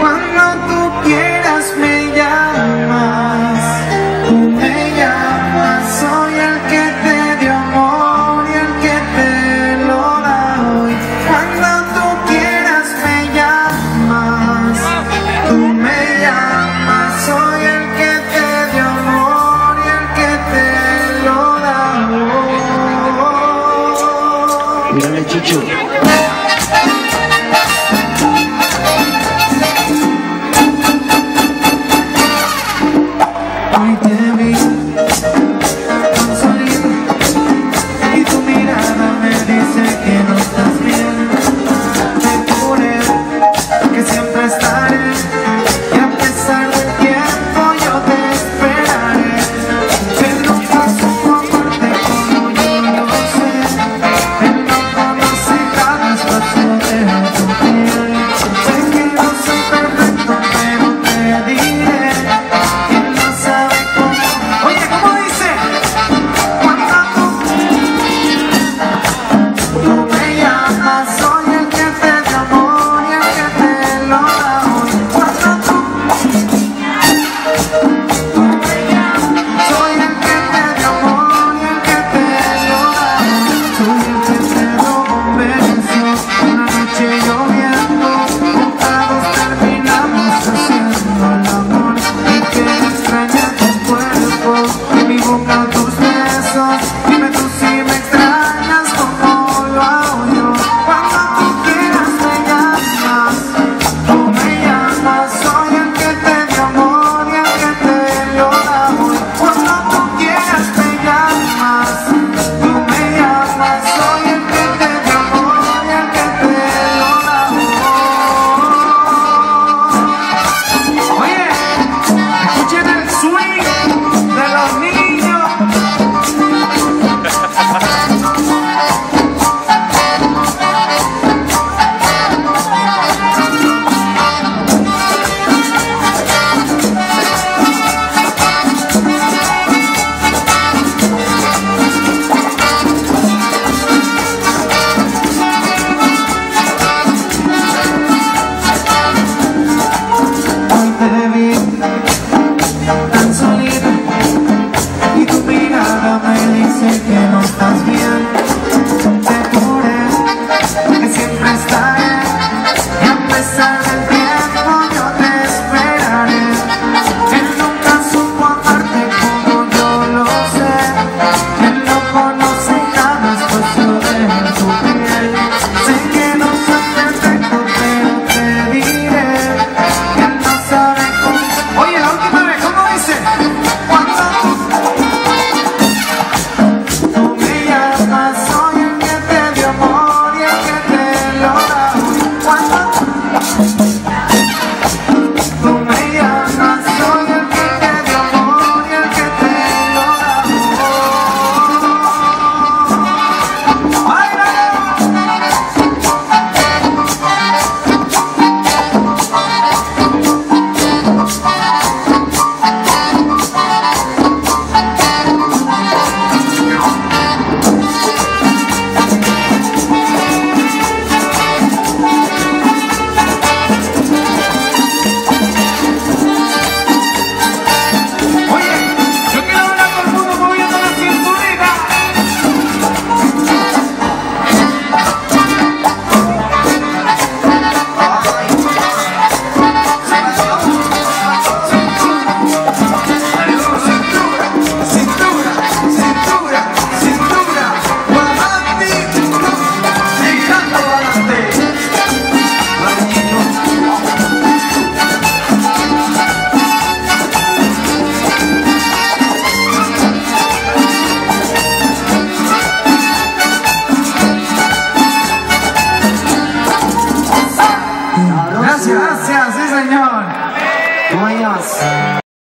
Cuando tú quieras me llamas, tú me llamas, soy el que te dio amor y el que te lo da hoy. Cuando tú quieras me llamas, tú me llamas, soy el que te dio amor y el que te lo da hoy. Mírale, Chucho. different time.